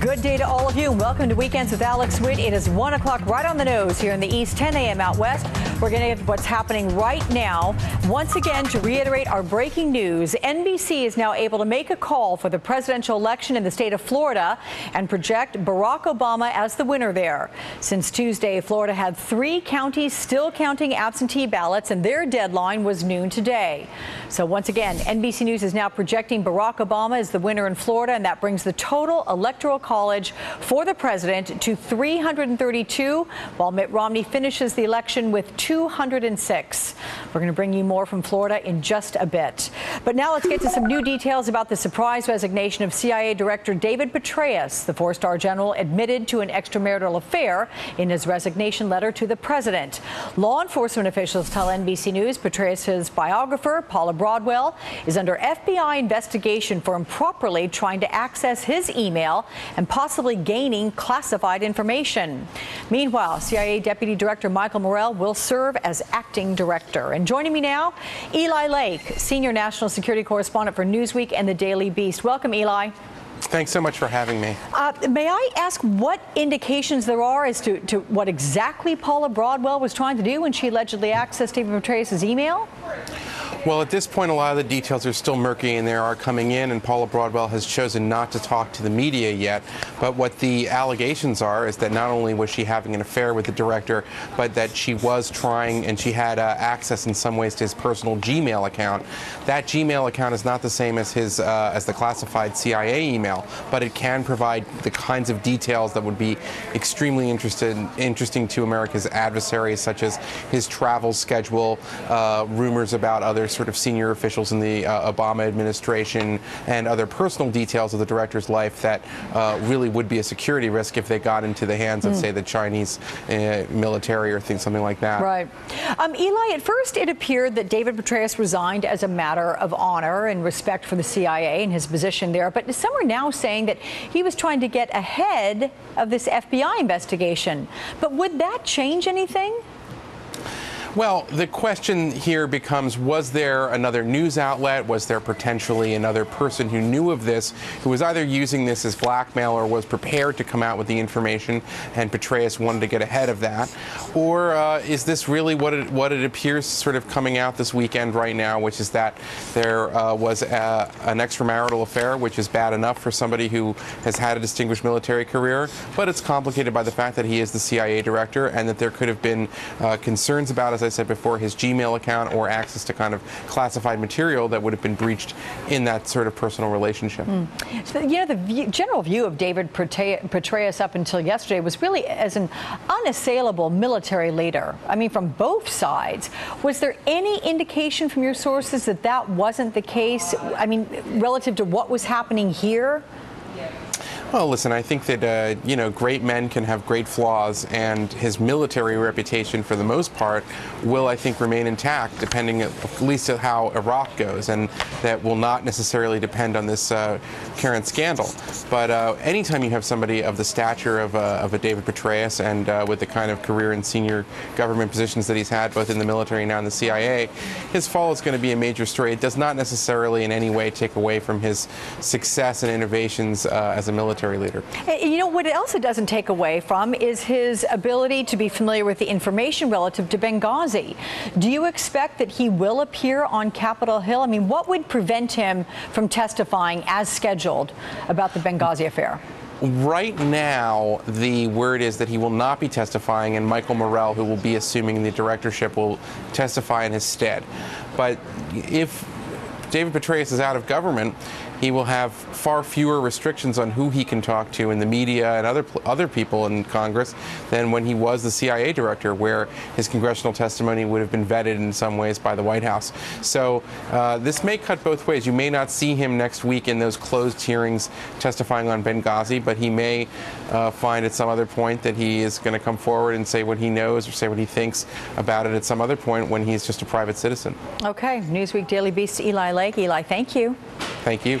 Good day to all of you welcome to Weekends with Alex Witt. It is 1 o'clock right on the nose here in the East, 10 a.m. out west. We're going to get what's happening right now. Once again, to reiterate our breaking news, NBC is now able to make a call for the presidential election in the state of Florida and project Barack Obama as the winner there. Since Tuesday, Florida had three counties still counting absentee ballots, and their deadline was noon today. So once again, NBC News is now projecting Barack Obama as the winner in Florida, and that brings the total electoral college for the president to 332, while Mitt Romney finishes the election with 206. We're going to bring you more from Florida in just a bit. But now let's get to some new details about the surprise resignation of CIA Director David Petraeus. The four star general admitted to an extramarital affair in his resignation letter to the president. Law enforcement officials tell NBC News Petraeus' biographer, Paula Broadwell, is under FBI investigation for improperly trying to access his email and possibly gaining classified information. Meanwhile, CIA Deputy Director Michael Morell will serve as acting director. And joining me now, Eli Lake, senior national security correspondent for Newsweek and the Daily Beast. Welcome, Eli. Thanks so much for having me. Uh, may I ask what indications there are as to, to what exactly Paula Broadwell was trying to do when she allegedly accessed David Petraeus' email? Well, at this point, a lot of the details are still murky and they are coming in, and Paula Broadwell has chosen not to talk to the media yet. But what the allegations are is that not only was she having an affair with the director, but that she was trying and she had uh, access in some ways to his personal Gmail account. That Gmail account is not the same as his uh, as the classified CIA email, but it can provide the kinds of details that would be extremely interested, interesting to America's adversaries, such as his travel schedule, uh, rumors about other sort of senior officials in the uh, Obama administration and other personal details of the director's life that uh, really would be a security risk if they got into the hands of, mm. say, the Chinese uh, military or things, something like that. Right. Um, Eli, at first it appeared that David Petraeus resigned as a matter of honor and respect for the CIA and his position there, but some are now saying that he was trying to get ahead of this FBI investigation. But would that change anything? Well, the question here becomes was there another news outlet? Was there potentially another person who knew of this who was either using this as blackmail or was prepared to come out with the information and Petraeus wanted to get ahead of that? Or uh, is this really what it, what it appears sort of coming out this weekend right now, which is that there uh, was a, an extramarital affair, which is bad enough for somebody who has had a distinguished military career, but it's complicated by the fact that he is the CIA director and that there could have been uh, concerns about, as I said before, his Gmail account or access to kind of classified material that would have been breached in that sort of personal relationship. Mm. So, you know, the view, general view of David Petraeus up until yesterday was really as an unassailable military leader. I mean, from both sides. Was there any indication from your sources that that wasn't the case? I mean, relative to what was happening here? Well, listen, I think that, uh, you know, great men can have great flaws, and his military reputation, for the most part, will, I think, remain intact, depending at least at how Iraq goes, and that will not necessarily depend on this uh, current scandal. But uh, anytime you have somebody of the stature of, uh, of a David Petraeus and uh, with the kind of career and senior government positions that he's had, both in the military and now in the CIA, his fall is going to be a major story. It does not necessarily in any way take away from his success and innovations uh, as a military military leader. Eh, you know, what else it doesn't take away from is his ability to be familiar with the information relative to Benghazi. Do you expect that he will appear on Capitol Hill? I mean, what would prevent him from testifying as scheduled about the Benghazi affair? Right now, the word is that he will not be testifying, and Michael Morell, who will be assuming the directorship, will testify in his stead. But if David Petraeus is out of government, he will have far fewer restrictions on who he can talk to in the media and other other people in Congress than when he was the CIA director, where his congressional testimony would have been vetted in some ways by the White House. So uh, this may cut both ways. You may not see him next week in those closed hearings testifying on Benghazi, but he may uh, find at some other point that he is going to come forward and say what he knows or say what he thinks about it at some other point when he's just a private citizen. Okay, Newsweek Daily Beast Eli Lake. Eli, thank you. Thank you.